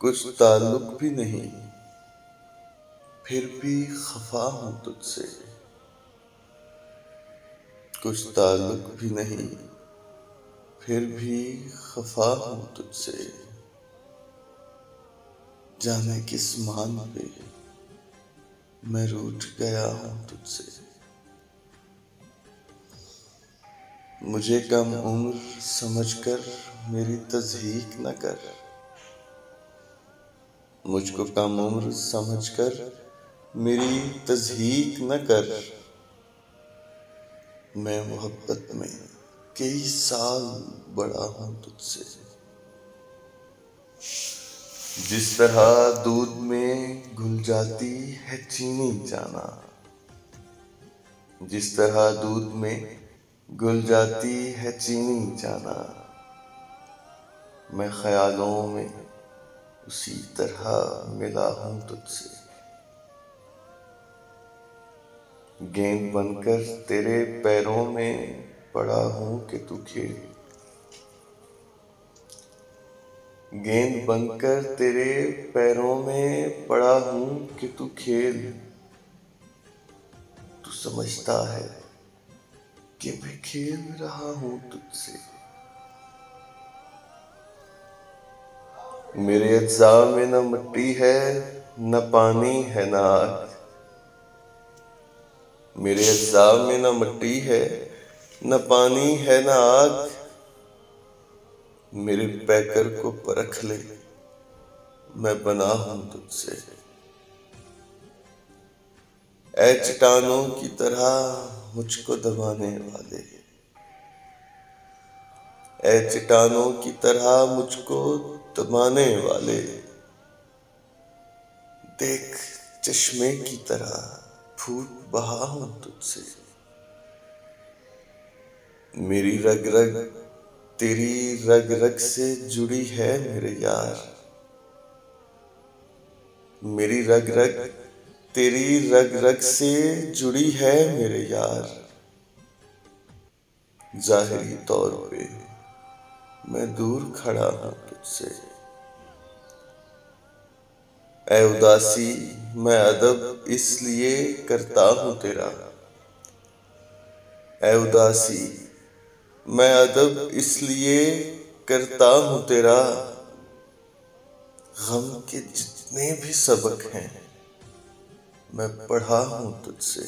कुछ ताल्लुक भी नहीं, फिर भी खफा हूँ तुझसे। कुछ ताल्लुक भी नहीं, फिर भी खफा हूँ तुझसे। जाने किस मान पे मैं रूठ गया हूँ तुझसे। मुझे कम उम्र समझकर मेरी तजहीक न कर। मुझको कम उम्र समझ कर मेरी तजहीक न कर। मैं मोहब्बत में कई साल बड़ा हूँ तुझसे। जिस तरह दूध में घुल जाती है चीनी जाना जिस तरह दूध में घुल जाती है चीनी जाना मैं ख्यालों में उसी तरह मिला हूँ तुझसे। गेंद बनकर तेरे पैरों में पड़ा हूँ कि तू खेल। गेंद बनकर तेरे पैरों में पड़ा हूँ कि तू खेल। तू समझता है कि मैं खेल रहा हूँ तुझसे। मेरे अज्जा में न मिट्टी है, न पानी है न आग। मेरे अज्जा में न मिट्टी है, न पानी है न आग। मेरे पैकर को परख ले, मैं बना हूँ तुझसे। ऐ चटानों की तरह मुझको दबाने वाले। ऐ चटानों की तरह मुझको दबाने वाले। देख चश्मे की तरह फूट बहा हूँ तुझसे। मेरी रग रग तेरी रग रग से जुड़ी है मेरे यार। मेरी रग रग तेरी रग रग से जुड़ी है मेरे यार। जाहिरी तौर पे मैं दूर खड़ा हूँ तुझसे। ए उदासी, मैं अदब इसलिए करता हूँ तेरा। ए उदासी, मैं अदब इसलिए करता हूँ तेरा। गम के जितने भी सबक हैं, मैं पढ़ा हूँ तुझसे।